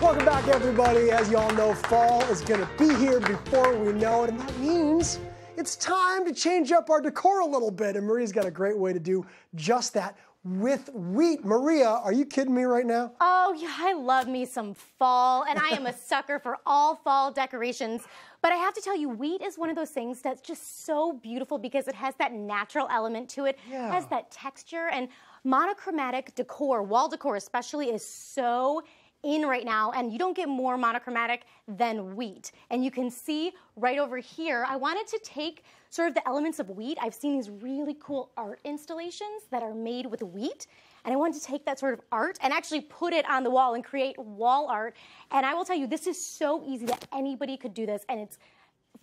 Welcome back, everybody. As you all know, fall is going to be here before we know it, and that means it's time to change up our decor a little bit. And Maria's got a great way to do just that with wheat. Maria, are you kidding me right now? Oh, yeah, I love me some fall, and I am a sucker for all fall decorations. But I have to tell you, wheat is one of those things that's just so beautiful because it has that natural element to it, Yeah. has that texture, and monochromatic decor, wall decor especially, is so in right now, and you don't get more monochromatic than wheat. And you can see right over here, I wanted to take sort of the elements of wheat. I've seen these really cool art installations that are made with wheat. And I wanted to take that sort of art and actually put it on the wall and create wall art. And I will tell you, this is so easy that anybody could do this, and it's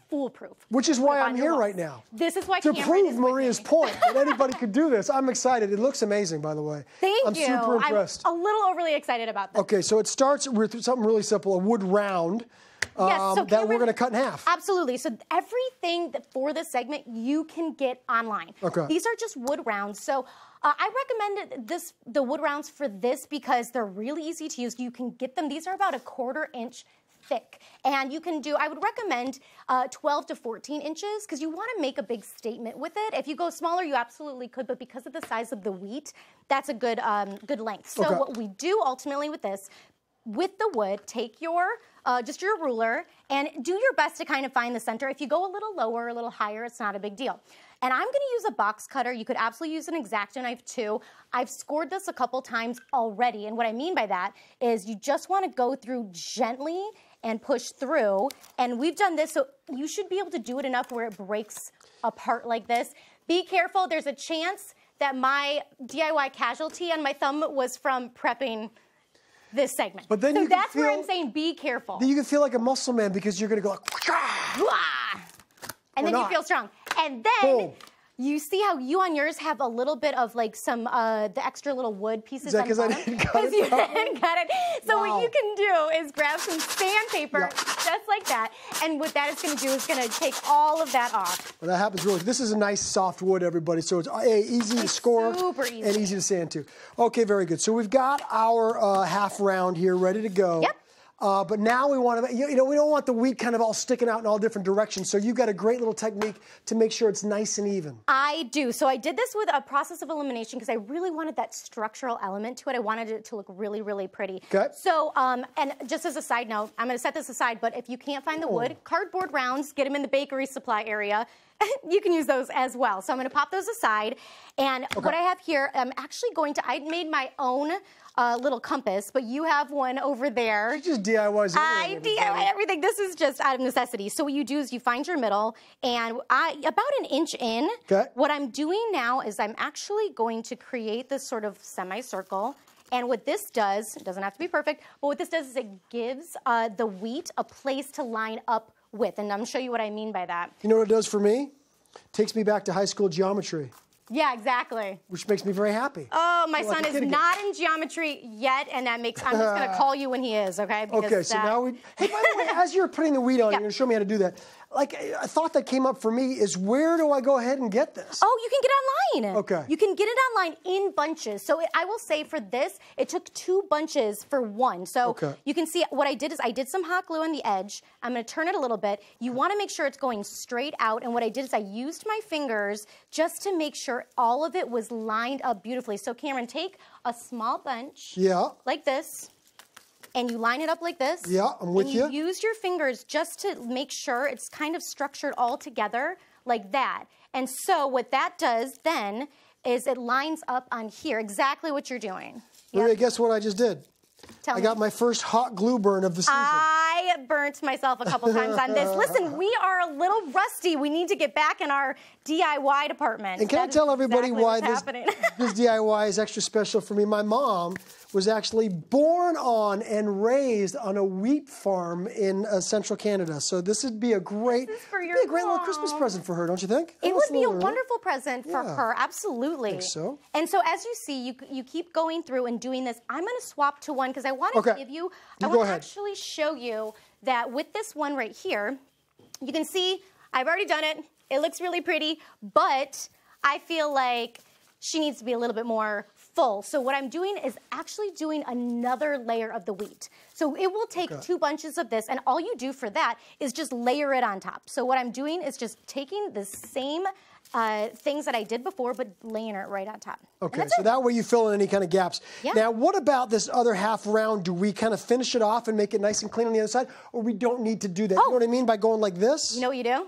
foolproof. Which is why I'm here walls. right now. This is why To Cameron prove Maria's point that anybody could do this. I'm excited. It looks amazing, by the way. Thank I'm you. super impressed. I'm a little overly excited about this. Okay, so it starts with something really simple a wood round Yes, um, so that we're going to cut in half. Absolutely. So everything that for this segment you can get online. Okay. These are just wood rounds. So uh, I recommend this the wood rounds for this because they're really easy to use. You can get them. These are about a quarter inch thick, and you can do. I would recommend uh, 12 to 14 inches because you want to make a big statement with it. If you go smaller, you absolutely could, but because of the size of the wheat, that's a good um, good length. So Okay. what we do ultimately with this with the wood, take your uh, just your ruler and do your best to kind of find the center. If you go a little lower, a little higher, it's not a big deal. And I'm going to use a box cutter. You could absolutely use an X-Acto knife too. I've scored this a couple times already, and what I mean by that is you just want to go through gently and push through. And we've done this, so you should be able to do it enough where it breaks apart like this. Be careful. There's a chance that my DIY casualty on my thumb was from prepping this segment. But then so you can that's where I'm feel- saying be careful. You can feel like a muscle man because you're going to go like, And then you feel strong. And then Boom. You see how you on yours have a little bit of like some uh, the extra little wood pieces. Is that on the 'cause I didn't cut it you properly? didn't cut it. So Wow. what you can do is grab some sandpaper, Yeah. just like that. And what that is going to do is going to take all of that off. Well, that happens really. This is a nice soft wood, everybody. So it's A, easy to score super easy. and easy to sand too. Okay, very good. So we've got our uh, half round here ready to go. Yep. Uh, but now we want to, you know, we don't want the wheat kind of all sticking out in all different directions. So you've got a great little technique to make sure it's nice and even. I do. So I did this with a process of elimination because I really wanted that structural element to it. I wanted it to look really, really pretty. Okay. So, um, and just as a side note, I'm going to set this aside, but if you can't find the wood, cardboard rounds, get them in the bakery supply area. you can use those as well. So I'm going to pop those aside. And what I have here, I'm actually going to, I made my own uh, little compass, but you have one over there. It's just DIYs. I DIY everything. This is just out of necessity. So what you do is you find your middle, and I about an inch in. Okay. What I'm doing now is I'm actually going to create this sort of semicircle. And what this does, it doesn't have to be perfect, but what this does is it gives uh, the wheat a place to line up with. And I'm gonna show you what I mean by that. You know what it does for me? Takes me back to high school geometry, Yeah, exactly. which makes me very happy. Oh, my like son is not in geometry yet, and that makes, I'm just gonna call you when he is, okay? Because Okay, so that- now we. Hey, by the way, as you're putting the weed on, Yeah. you're going to show me how to do that. Like a thought that came up for me is where do I go ahead and get this? Oh, you can get it online. Okay. You can get it online in bunches. So it, I will say for this, it took two bunches for one. So Okay. you can see what I did is I did some hot glue on the edge. I'm going to turn it a little bit. You want to make sure it's going straight out. And what I did is I used my fingers just to make sure all of it was lined up beautifully. So Cameron, take a small bunch Yeah. like this. And you line it up like this. Yeah, I'm with and you. you. use your fingers just to make sure it's kind of structured all together like that. And so what that does then is it lines up on here exactly what you're doing. Maria, guess what I just did? Tell I me. got my first hot glue burn of the season. I burnt myself a couple times on this. Listen, we are a little rusty. We need to get back in our DIY department. and can I tell everybody exactly why this, this DIY is extra special for me? My mom was actually born on and raised on a wheat farm in uh, central Canada. So this would be a great, This is for it'd be a great little Christmas present for her, don't you think? It would be a wonderful present for Yeah. her, absolutely. Think so. And so, as you see, you you keep going through and doing this. I'm going to swap to one because I want to Okay. give you. You I want to actually show you that with this one right here, you can see I've already done it. It looks really pretty, but I feel like she needs to be a little bit more full. So what I'm doing is actually doing another layer of the wheat. So it will take okay. two bunches of this, and all you do for that is just layer it on top. So what I'm doing is just taking the same uh, things that I did before, but laying it right on top. Okay, so it. that way you fill in any kind of gaps. Yeah. Now, what about this other half round? Do we kind of finish it off and make it nice and clean on the other side, or we don't need to do that? Oh. You know what I mean by going like this? You know what you do?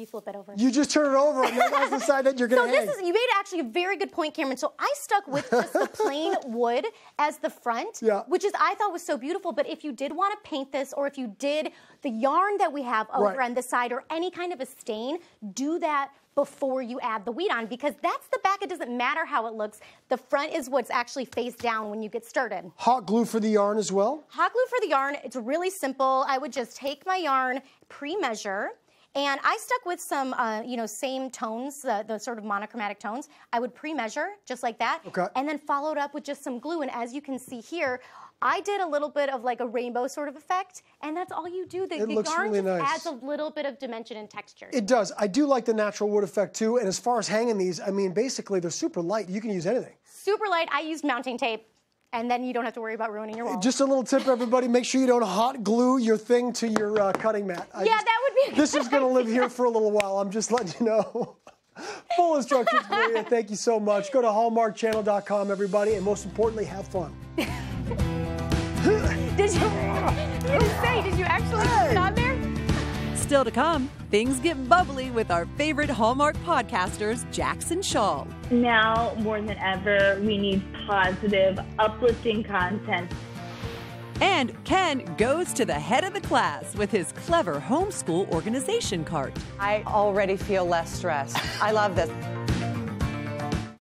You flip it over. You just turn it over and that's the side that you're going to So this is, you made actually a very good point, Cameron. So I stuck with just the plain wood as the front, yeah. which is, I thought was so beautiful. But if you did want to paint this or if you did the yarn that we have over right. on the side or any kind of a stain, do that before you add the wheat on because that's the back. It doesn't matter how it looks. The front is what's actually face down when you get started. Hot glue for the yarn as well? Hot glue for the yarn, it's really simple. I would just take my yarn, pre-measure, and I stuck with some, uh, you know, same tones, uh, the sort of monochromatic tones. I would pre-measure just like that, okay. and then followed up with just some glue. And as you can see here, I did a little bit of like a rainbow sort of effect, and that's all you do. The, it the looks yarn really nice. adds a little bit of dimension and texture. It does. I do like the natural wood effect too. And as far as hanging these, I mean, basically they're super light. You can use anything. Super light. I used mounting tape and then you don't have to worry about ruining your wall. Just a little tip, everybody: make sure you don't hot glue your thing to your uh, cutting mat. I yeah, just, that would. This is going to live here for a little while. I'm just letting you know. Full instructions, Maria. Thank you so much. Go to hallmarkchannel.com, everybody, and most importantly, have fun. did you? You say? Did you actually hey. put it on there? Still to come, things get bubbly with our favorite Hallmark podcasters, Jackson Shaw. Now, more than ever, we need positive, uplifting content. And Ken goes to the head of the class with his clever homeschool organization cart. I already feel less stressed. I love this.